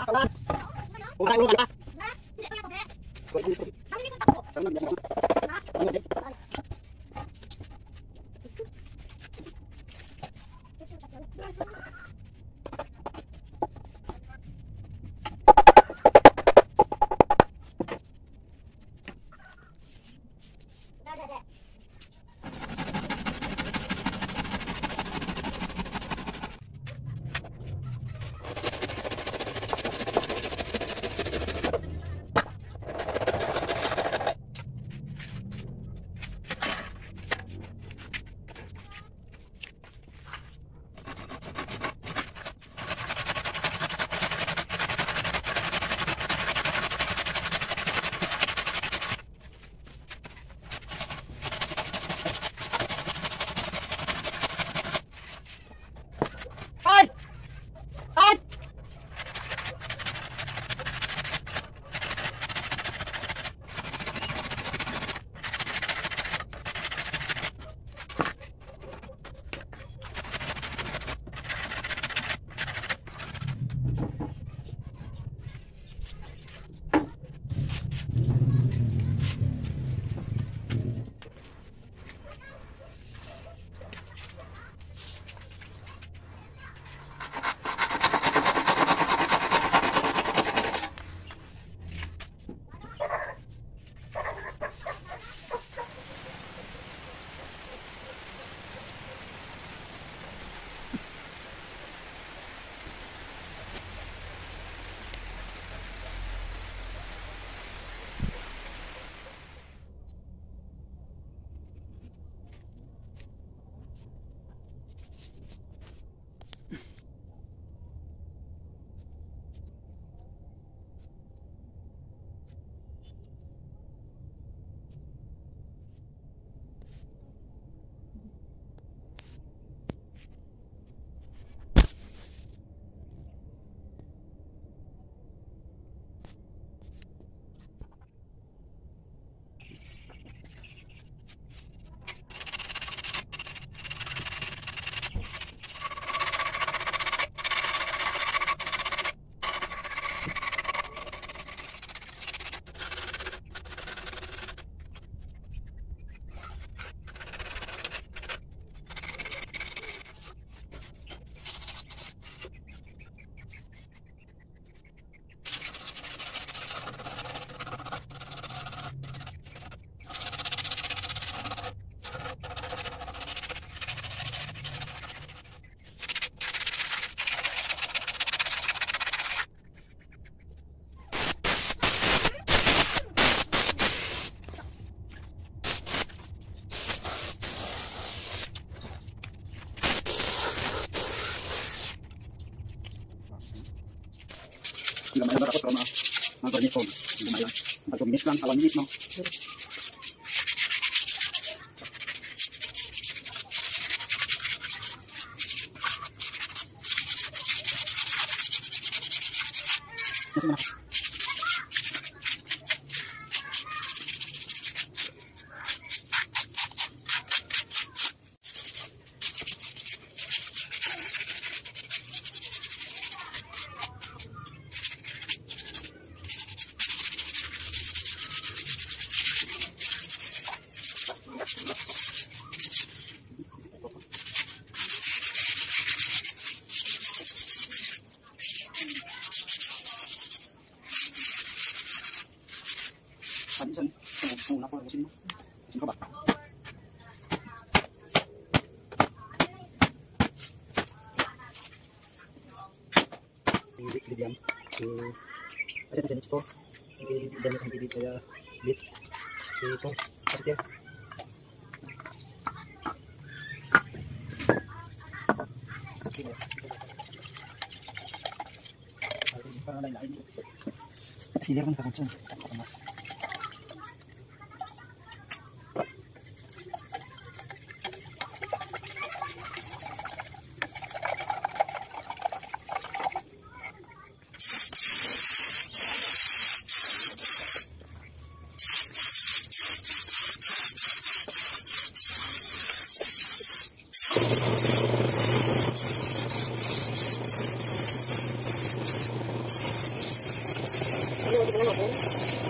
Kung kain mo ka na pa. Hindi, pala ko dere. Kung kain mo ka na pa. Kung kain mo ka na pa. maliit, no? Mas malaki. Rick Lidian si kasi jenis ito hindi dyan ang hindi kaya bit ito kasi pun. 이거 어디 넣어놓고